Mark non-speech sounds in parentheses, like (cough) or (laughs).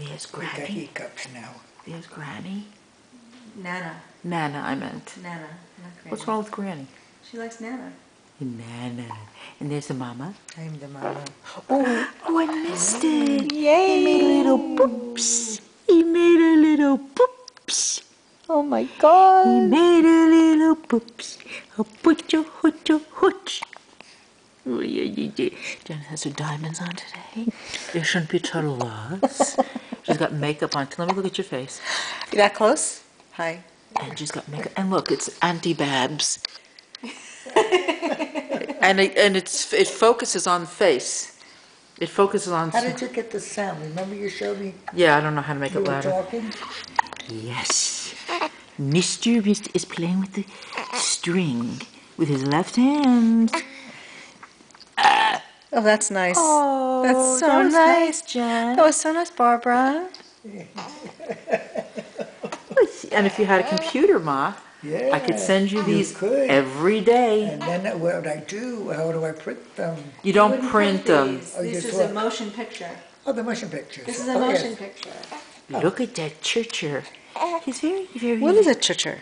there's We got Granny. hiccups now. There's Granny. Nana. Nana, I meant. Nana. not Granny. What's wrong with Granny? She likes Nana. Nana. And there's the mama. I'm the mama. Oh, oh, I missed oh, it. Yay. He made a little poops. He made a little poops. Oh my god. He made a little poops. A poocha hoocha hooch. Oh, yeah, yeah, yeah. Jen has her diamonds on today. There shouldn't be total loss. She's got makeup on. Let me look at your face. You that close? Hi. And she's got makeup. And look, it's Auntie Babs. (laughs) and it, and it's it focuses on face. It focuses on. How did you get the sound? Remember you showed me Yeah, I don't know how to make you it were louder. talking? Yes. Mr. Beast is playing with the string with his left hand. Oh, that's nice. Oh, that's so that was nice. Jen. That was so nice, Barbara. (laughs) And if you had a computer, Ma, I could send you you these could. every day. And then uh, what would I do? How do I print them? You don't print them. Oh, This just is a motion picture. Oh, the motion picture. This is a Oh, yes. motion picture. Look at that churcher. He's very, very. What is a churcher?